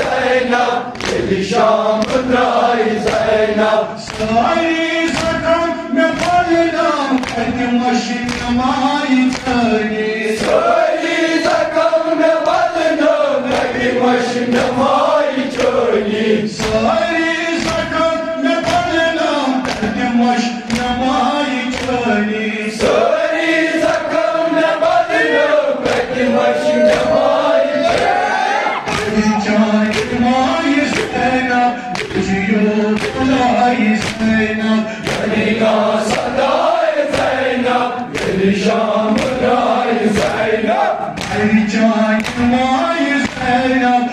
Zainab, Zainab, Zainab, Zainab, başım yamay tani Söyle sakın ne balını, ne başında may çöni. Sai sakam me palinam Kedim başım yamay tani Söyle sakın ne ne başında may çöni. Can may Zeynep Uçuyor kolay Zeynep Karina sadai نشان براي زينب حي جاي ماي زينب